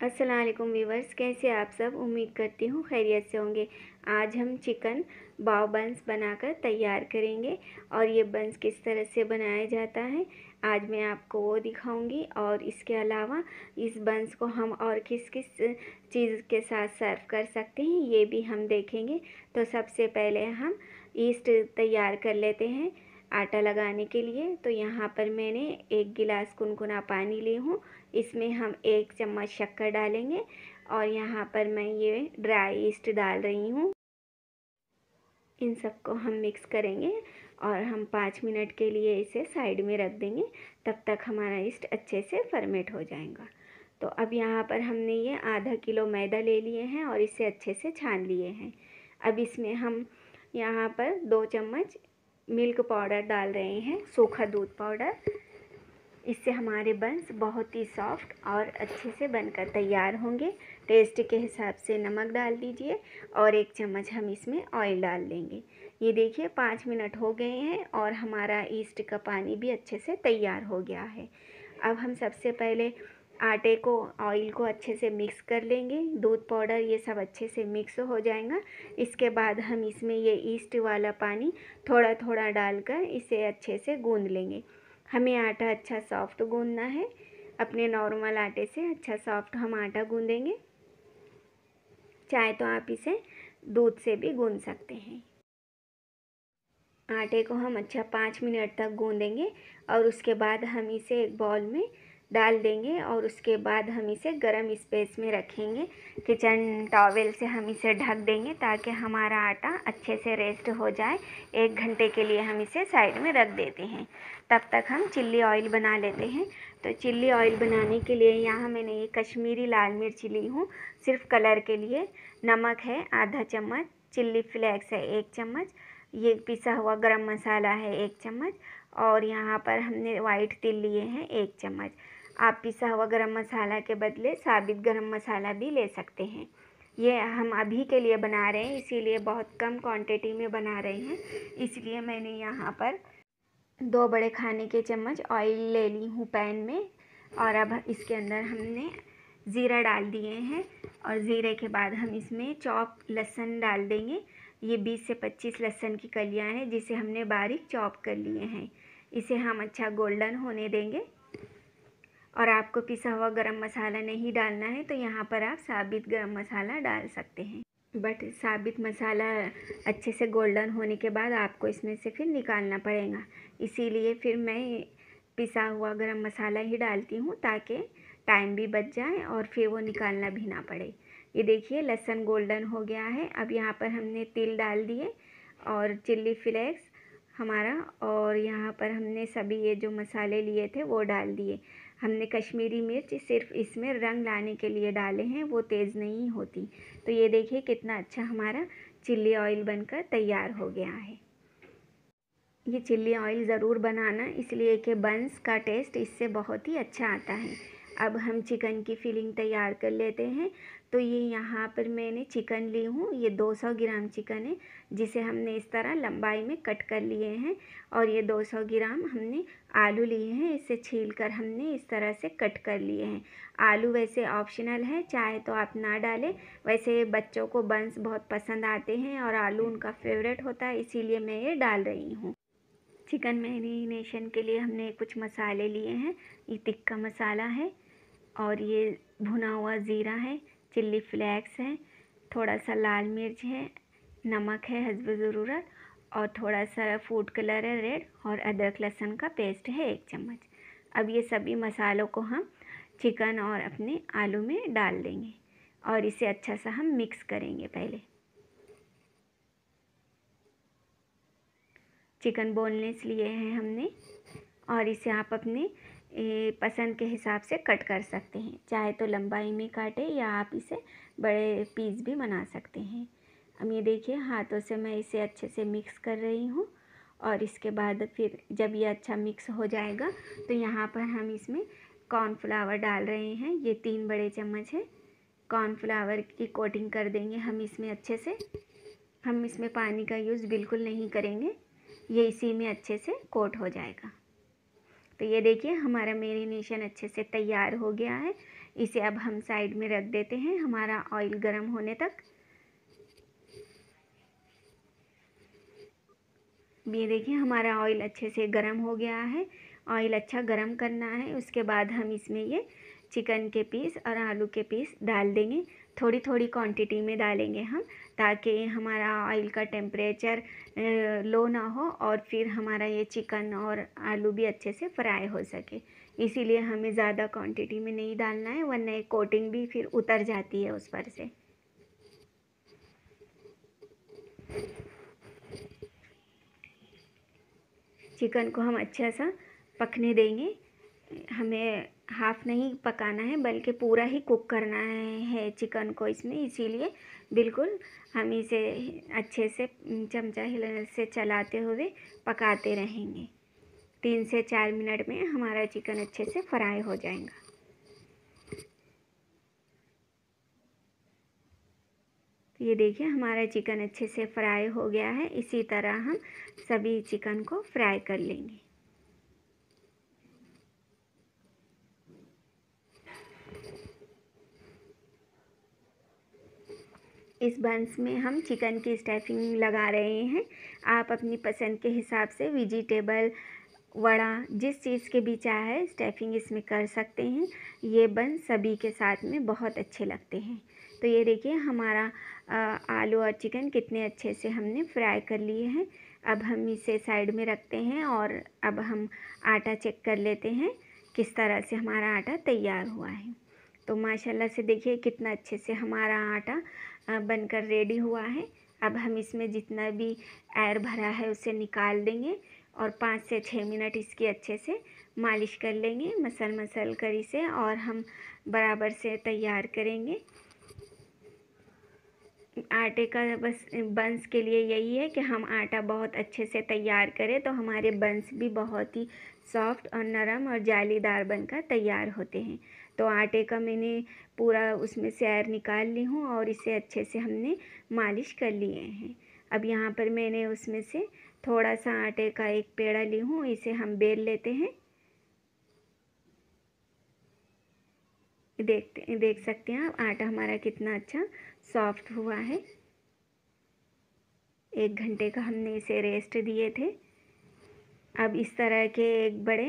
असलकुम वीवर्स कैसे आप सब? उम्मीद करती हूँ खैरियत से होंगे। आज हम चिकन बाव बंस बनाकर तैयार करेंगे और ये बंस किस तरह से बनाया जाता है, आज मैं आपको वो दिखाऊँगी। और इसके अलावा इस बंस को हम और किस किस चीज़ के साथ सर्व कर सकते हैं, ये भी हम देखेंगे। तो सबसे पहले हम ईस्ट तैयार कर लेते हैं। आटा लगाने के लिए। तो यहाँ पर मैंने एक गिलास कुनकुना पानी ली हूँ। इसमें हम एक चम्मच शक्कर डालेंगे और यहाँ पर मैं ये ड्राई ईस्ट डाल रही हूँ। इन सबको हम मिक्स करेंगे और हम पाँच मिनट के लिए इसे साइड में रख देंगे, तब तक हमारा ईस्ट अच्छे से फर्मेट हो जाएगा। तो अब यहाँ पर हमने ये आधा किलो मैदा ले लिए हैं और इसे अच्छे से छान लिए हैं। अब इसमें हम यहाँ पर दो चम्मच मिल्क पाउडर डाल रहे हैं, सूखा दूध पाउडर। इससे हमारे बंस बहुत ही सॉफ्ट और अच्छे से बनकर तैयार होंगे। टेस्ट के हिसाब से नमक डाल दीजिए और एक चम्मच हम इसमें ऑयल डाल देंगे। ये देखिए, पाँच मिनट हो गए हैं और हमारा ईस्ट का पानी भी अच्छे से तैयार हो गया है। अब हम सबसे पहले आटे को ऑयल को अच्छे से मिक्स कर लेंगे। दूध पाउडर ये सब अच्छे से मिक्स हो जाएगा। इसके बाद हम इसमें ये ईस्ट वाला पानी थोड़ा थोड़ा डालकर इसे अच्छे से गूंद लेंगे। हमें आटा अच्छा सॉफ्ट गूंदना है। अपने नॉर्मल आटे से अच्छा सॉफ्ट हम आटा गूंदेंगे। चाहे तो आप इसे दूध से भी गूंद सकते हैं। आटे को हम अच्छा पाँच मिनट तक गूंदेंगे और उसके बाद हम इसे एक बॉल में डाल देंगे और उसके बाद हम इसे गर्म स्पेस में रखेंगे। किचन टॉवेल से हम इसे ढक देंगे ताकि हमारा आटा अच्छे से रेस्ट हो जाए। एक घंटे के लिए हम इसे साइड में रख देते हैं। तब तक हम चिल्ली ऑयल बना लेते हैं। तो चिल्ली ऑयल बनाने के लिए यहाँ मैंने ये कश्मीरी लाल मिर्च ली हूँ। सिर्फ़ कलर के लिए। नमक है, आधा चम्मच। चिल्ली फ्लेक्स है, एक चम्मच। ये पिसा हुआ गरम मसाला है, एक चम्मच। और यहाँ पर हमने वाइट तिल लिए हैं, एक चम्मच। आप पिसा हुआ गरम मसाला के बदले साबित गरम मसाला भी ले सकते हैं। ये हम अभी के लिए बना रहे हैं, इसीलिए बहुत कम क्वांटिटी में बना रहे हैं। इसलिए मैंने यहाँ पर दो बड़े खाने के चम्मच ऑयल ले ली हूँ पैन में और अब इसके अंदर हमने ज़ीरा डाल दिए हैं और ज़ीरे के बाद हम इसमें चॉप लहसन डाल देंगे। ये 20 से 25 लहसन की कलियाँ हैं जिसे हमने बारीक चॉप कर लिए हैं। इसे हम अच्छा गोल्डन होने देंगे। और आपको पिसा हुआ गरम मसाला नहीं डालना है तो यहाँ पर आप साबित गरम मसाला डाल सकते हैं। बट साबित मसाला अच्छे से गोल्डन होने के बाद आपको इसमें से फिर निकालना पड़ेगा। इसीलिए फिर मैं पिसा हुआ गरम मसाला ही डालती हूँ, ताकि टाइम भी बच जाए और फिर वो निकालना भी ना पड़े। ये देखिए, लहसुन गोल्डन हो गया है। अब यहाँ पर हमने तिल डाल दिए और चिल्ली फ्लेक्स हमारा और यहाँ पर हमने सभी ये जो मसाले लिए थे वो डाल दिए। हमने कश्मीरी मिर्च सिर्फ़ इसमें रंग लाने के लिए डाले हैं, वो तेज़ नहीं होती। तो ये देखिए कितना अच्छा हमारा चिल्ली ऑयल बनकर तैयार हो गया है। ये चिल्ली ऑयल ज़रूर बनाना, इसलिए कि बंस का टेस्ट इससे बहुत ही अच्छा आता है। अब हम चिकन की फिलिंग तैयार कर लेते हैं। तो ये यहाँ पर मैंने चिकन ली हूँ। ये 200 ग्राम चिकन है, जिसे हमने इस तरह लंबाई में कट कर लिए हैं और ये 200 ग्राम हमने आलू लिए हैं। इसे छील कर हमने इस तरह से कट कर लिए हैं। आलू वैसे ऑप्शनल है, चाहे तो आप ना डालें। वैसे बच्चों को बंस बहुत पसंद आते हैं और आलू उनका फेवरेट होता है, इसीलिए मैं ये डाल रही हूँ। चिकन मैरिनेशन के लिए हमने कुछ मसाले लिए हैं। ये टिक्का मसाला है और ये भुना हुआ ज़ीरा है। चिल्ली फ्लेक्स है थोड़ा सा लाल मिर्च है, नमक है हसब ज़रूरत और थोड़ा सा फ़ूड कलर है रेड और अदरक लहसुन का पेस्ट है एक चम्मच। अब ये सभी मसालों को हम चिकन और अपने आलू में डाल देंगे और इसे अच्छा सा हम मिक्स करेंगे पहले। चिकन बोनलेस लिए हैं हमने और इसे आप अपने पसंद के हिसाब से कट कर सकते हैं। चाहे तो लंबाई में काटे या आप इसे बड़े पीस भी बना सकते हैं। अब ये देखिए, हाथों से मैं इसे अच्छे से मिक्स कर रही हूँ और इसके बाद फिर जब ये अच्छा मिक्स हो जाएगा तो यहाँ पर हम इसमें कॉर्नफ्लावर डाल रहे हैं। ये तीन बड़े चम्मच है। कॉर्नफ्लावर की कोटिंग कर देंगे हम इसमें अच्छे से। हम इसमें पानी का यूज़ बिल्कुल नहीं करेंगे। ये इसी में अच्छे से कोट हो जाएगा। तो ये देखिए, हमारा मेरीनेशन अच्छे से तैयार हो गया है। इसे अब हम साइड में रख देते हैं, हमारा ऑयल गर्म होने तक। ये देखिए, हमारा ऑयल अच्छे से गर्म हो गया है। ऑयल अच्छा गर्म करना है, उसके बाद हम इसमें ये चिकन के पीस और आलू के पीस डाल देंगे। थोड़ी थोड़ी क्वांटिटी में डालेंगे हम। ताकि हमारा ऑयल का टेम्परेचर लो ना हो और फिर हमारा ये चिकन और आलू भी अच्छे से फ्राई हो सके। इसीलिए हमें ज़्यादा क्वांटिटी में नहीं डालना है, वरना कोटिंग भी फिर उतर जाती है उस पर से। चिकन को हम अच्छा सा पकने देंगे। हमें हाफ़ नहीं पकाना है, बल्कि पूरा ही कुक करना है चिकन को इसमें। इसीलिए बिल्कुल, हम इसे अच्छे से, चमचा हिल से चलाते हुए पकाते रहेंगे। तीन से चार मिनट में हमारा चिकन अच्छे से फ्राई हो जाएगा। ये देखिए, हमारा चिकन अच्छे से फ्राई हो गया है। इसी तरह हम सभी चिकन को फ्राई कर लेंगे। इस बंस में हम चिकन की स्टफिंग लगा रहे हैं। आप अपनी पसंद के हिसाब से वेजिटेबल वड़ा, जिस चीज़ के भी चाहे स्टफिंग इसमें कर सकते हैं। ये बन सभी के साथ में बहुत अच्छे लगते हैं। तो ये देखिए हमारा आलू और चिकन कितने अच्छे से हमने फ्राई कर लिए हैं। अब हम इसे साइड में रखते हैं और अब हम आटा चेक कर लेते हैं किस तरह से हमारा आटा तैयार हुआ है। तो माशाल्लाह से देखिए कितना अच्छे से हमारा आटा बनकर रेडी हुआ है। अब हम इसमें जितना भी एयर भरा है उसे निकाल देंगे और पाँच से छः मिनट इसकी अच्छे से मालिश कर लेंगे, मसल मसल कर इसे और हम बराबर से तैयार करेंगे। आटे का बस, बंस के लिए यही है कि हम आटा बहुत अच्छे से तैयार करें तो हमारे बंस भी बहुत ही सॉफ्ट और नरम और जालीदार बनकर तैयार होते हैं। तो आटे का मैंने पूरा उसमें से एर निकाल ली हूँ और इसे अच्छे से हमने मालिश कर लिए हैं। अब यहाँ पर मैंने उसमें से थोड़ा सा आटे का एक पेड़ा ली हूँ, इसे हम बेल लेते हैं। देखते, देख सकते हैं आप, आटा हमारा कितना अच्छा सॉफ्ट हुआ है। एक घंटे का हमने इसे रेस्ट दिए थे। अब इस तरह के एक बड़े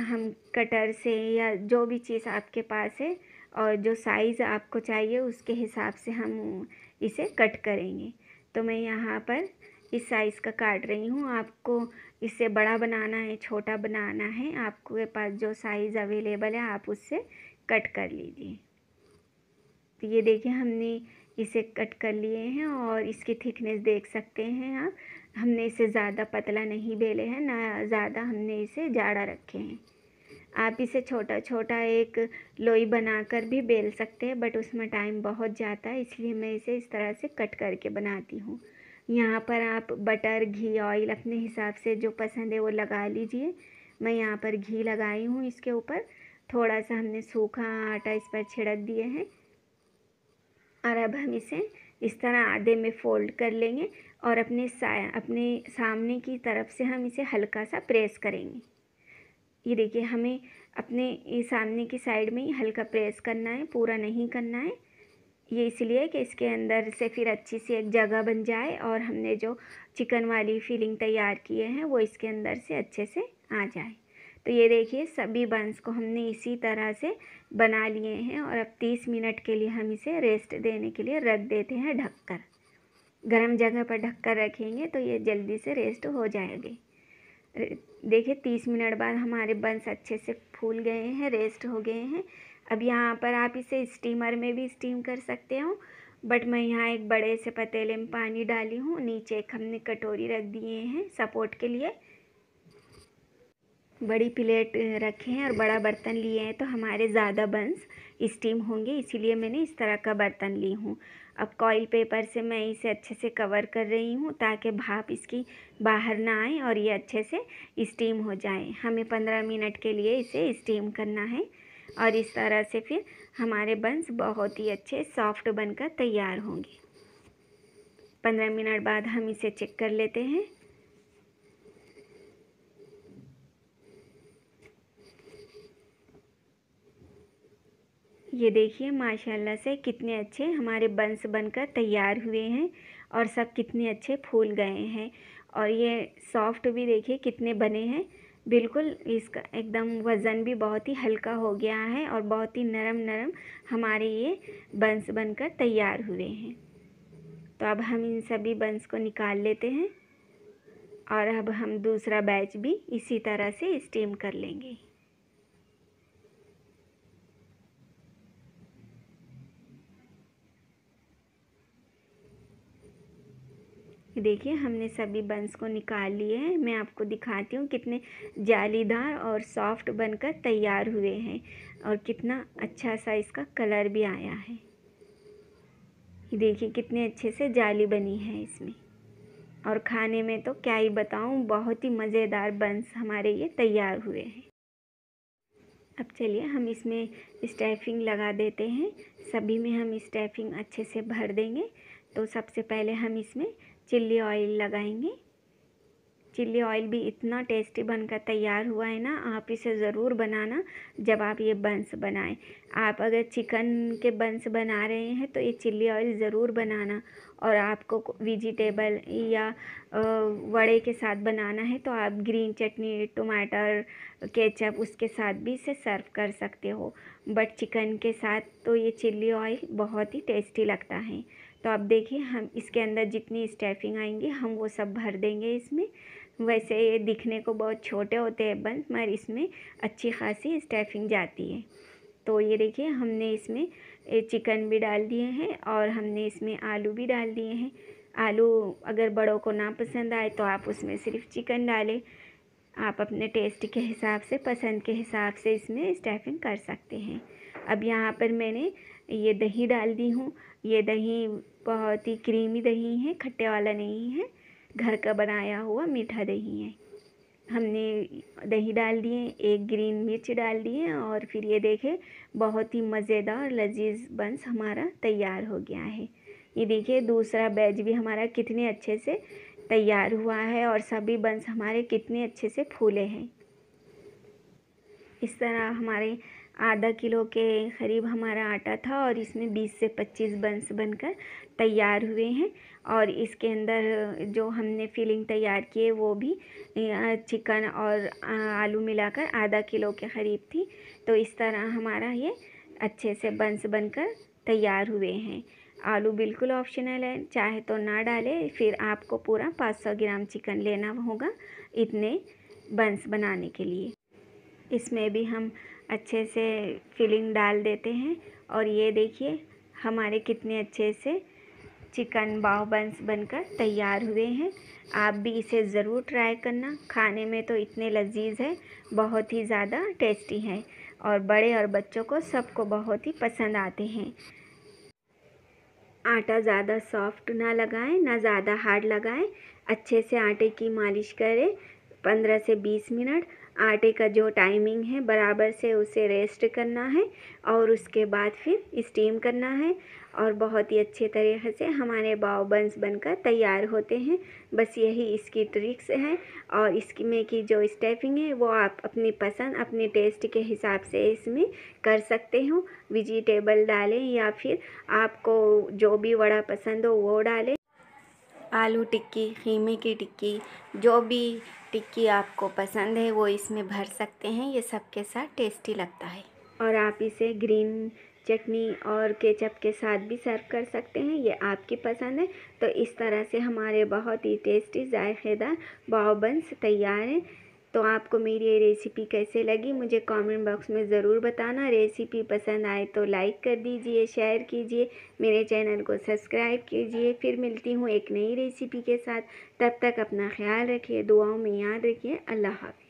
हम कटर से या जो भी चीज़ आपके पास है और जो साइज़ आपको चाहिए, उसके हिसाब से हम इसे कट करेंगे। तो मैं यहाँ पर इस साइज़ का काट रही हूँ। आपको इससे बड़ा बनाना है, छोटा बनाना है, आपके पास जो साइज़ अवेलेबल है, आप उससे कट कर लीजिए। तो ये देखिए, हमने इसे कट कर लिए हैं और इसकी थिकनेस देख सकते हैं आप। हमने इसे ज़्यादा पतला नहीं बेले हैं, ना ज़्यादा हमने इसे जाड़ा रखे हैं। आप इसे छोटा छोटा एक लोई बनाकर भी बेल सकते हैं, बट उसमें टाइम बहुत जाता है, इसलिए मैं इसे इस तरह से कट करके बनाती हूँ। यहाँ पर आप बटर, घी, ऑयल अपने हिसाब से जो पसंद है वो लगा लीजिए। मैं यहाँ पर घी लगाई हूँ इसके ऊपर। थोड़ा सा हमने सूखा आटा इस पर छिड़क दिए हैं। और अब हम इसे इस तरह आधे में फ़ोल्ड कर लेंगे और अपने सा अपने सामने की तरफ़ से हम इसे हल्का सा प्रेस करेंगे। ये देखिए, हमें अपने सामने की साइड में ही हल्का प्रेस करना है, पूरा नहीं करना है। ये इसलिए कि इसके अंदर से फिर अच्छी सी एक जगह बन जाए और हमने जो चिकन वाली फीलिंग तैयार किए हैं, वो इसके अंदर से अच्छे से आ जाए। तो ये देखिए, सभी बंस को हमने इसी तरह से बना लिए हैं और अब तीस मिनट के लिए हम इसे रेस्ट देने के लिए रख देते हैं ढककर। गर्म जगह पर ढककर रखेंगे तो ये जल्दी से रेस्ट हो जाएँगे। देखिए, तीस मिनट बाद हमारे बंस अच्छे से फूल गए हैं रेस्ट हो गए हैं। अब यहाँ पर आप इसे स्टीमर में भी स्टीम कर सकते हो बट मैं यहाँ एक बड़े से पतीले में पानी डाली हूँ। नीचे एक हमने कटोरी रख दिए हैं सपोर्ट के लिए। बड़ी प्लेट रखे हैं और बड़ा बर्तन लिए हैं तो हमारे ज़्यादा बंस स्टीम होंगे, इसीलिए मैंने इस तरह का बर्तन ली हूँ। अब कॉयल पेपर से मैं इसे अच्छे से कवर कर रही हूँ, ताकि भाप इसकी बाहर ना आए और ये अच्छे से स्टीम हो जाए। हमें पंद्रह मिनट के लिए इसे स्टीम करना है और इस तरह से फिर हमारे बंस बहुत ही अच्छे सॉफ्ट बनकर तैयार होंगे। पंद्रह मिनट बाद हम इसे चेक कर लेते हैं। ये देखिए, माशाल्लाह से कितने अच्छे हमारे बंस बनकर तैयार हुए हैं और सब कितने अच्छे फूल गए हैं। और ये सॉफ्ट भी देखिए कितने बने हैं। बिल्कुल इसका एकदम वज़न भी बहुत ही हल्का हो गया है और बहुत ही नरम नरम हमारे ये बंस बनकर तैयार हुए हैं। तो अब हम इन सभी बंस को निकाल लेते हैं और अब हम दूसरा बैच भी इसी तरह से स्टीम कर लेंगे। देखिए, हमने सभी बंस को निकाल लिए हैं। मैं आपको दिखाती हूँ कितने जालीदार और सॉफ्ट बनकर तैयार हुए हैं और कितना अच्छा सा इसका कलर भी आया है। देखिए, कितने अच्छे से जाली बनी है इसमें। और खाने में तो क्या ही बताऊँ, बहुत ही मज़ेदार बंस हमारे ये तैयार हुए हैं। अब चलिए, हम इसमें स्टैफिंग लगा देते हैं। सभी में हम स्टैफिंग अच्छे से भर देंगे। तो सबसे पहले हम इसमें चिल्ली ऑयल लगाएँगे। चिल्ली ऑयल भी इतना टेस्टी बनकर तैयार हुआ है ना, आप इसे ज़रूर बनाना जब आप ये बंस बनाएँ। आप अगर चिकन के बंस बना रहे हैं तो ये चिल्ली ऑयल ज़रूर बनाना और आपको वेजिटेबल या वड़े के साथ बनाना है तो आप ग्रीन चटनी, टमाटर, केचप उसके साथ भी इसे सर्व कर सकते हो। बट चिकन के साथ तो ये चिल्ली ऑयल बहुत ही टेस्टी लगता है। तो अब देखिए, हम इसके अंदर जितनी स्टैफिंग आएँगी, हम वो सब भर देंगे इसमें। वैसे ये दिखने को बहुत छोटे होते हैं बंस मगर इसमें अच्छी खासी स्टैफिंग जाती है। तो ये देखिए, हमने इसमें चिकन भी डाल दिए हैं और हमने इसमें आलू भी डाल दिए हैं। आलू अगर बड़ों को ना पसंद आए तो आप उसमें सिर्फ़ चिकन डालें। आप अपने टेस्ट के हिसाब से, पसंद के हिसाब से इसमें स्टैफिंग कर सकते हैं। अब यहाँ पर मैंने ये दही डाल दी हूँ। ये दही बहुत ही क्रीमी दही है, खट्टे वाला नहीं है। घर का बनाया हुआ मीठा दही है। हमने दही डाल दिए, एक ग्रीन मिर्च डाल दिए और फिर ये देखें, बहुत ही मज़ेदार लजीज बंस हमारा तैयार हो गया है। ये देखिए, दूसरा बैच भी हमारा कितने अच्छे से तैयार हुआ है और सभी बंस हमारे कितने अच्छे से फूले हैं। इस तरह हमारे आधा किलो के करीब हमारा आटा था और इसमें 20 से 25 बंस बनकर तैयार हुए हैं और इसके अंदर जो हमने फिलिंग तैयार किए वो भी चिकन और आलू मिलाकर आधा किलो के करीब थी। तो इस तरह हमारा ये अच्छे से बंस बनकर तैयार हुए हैं। आलू बिल्कुल ऑप्शनल है, चाहे तो ना डालें, फिर आपको पूरा 500 ग्राम चिकन लेना होगा इतने बंस बनाने के लिए। इसमें भी हम अच्छे से फिलिंग डाल देते हैं। और ये देखिए, हमारे कितने अच्छे से चिकन बाव बंस बनकर तैयार हुए हैं। आप भी इसे ज़रूर ट्राई करना। खाने में तो इतने लजीज है, बहुत ही ज़्यादा टेस्टी है और बड़े और बच्चों को सबको बहुत ही पसंद आते हैं। आटा ज़्यादा सॉफ्ट ना लगाएँ, ना ज़्यादा हार्ड लगाएँ। अच्छे से आटे की मालिश करें, पंद्रह से बीस मिनट आटे का जो टाइमिंग है, बराबर से उसे रेस्ट करना है और उसके बाद फिर स्टीम करना है। और बहुत ही अच्छे तरीके से हमारे बाव बंस बनकर तैयार होते हैं। बस यही इसकी ट्रिक्स हैं और इसमें की जो स्टेफिंग है, वो आप अपनी पसंद, अपने टेस्ट के हिसाब से इसमें कर सकते हो। वेजिटेबल डालें या फिर आपको जो भी वड़ा पसंद हो, वो डालें। आलू टिक्की खीमे की टिक्की, जो भी टिक्की आपको पसंद है, वो इसमें भर सकते हैं। ये सबके साथ टेस्टी लगता है। और आप इसे ग्रीन चटनी और केचप के साथ भी सर्व कर सकते हैं। ये आपकी पसंद है। तो इस तरह से हमारे बहुत ही टेस्टी जायकेदार बाव बंस तैयार हैं। तो आपको मेरी ये रेसिपी कैसे लगी, मुझे कमेंट बॉक्स में ज़रूर बताना। रेसिपी पसंद आए तो लाइक कर दीजिए शेयर कीजिए, मेरे चैनल को सब्सक्राइब कीजिए। फिर मिलती हूँ एक नई रेसिपी के साथ। तब तक अपना ख्याल रखिए, दुआओं में याद रखिए। अल्लाह हाफ़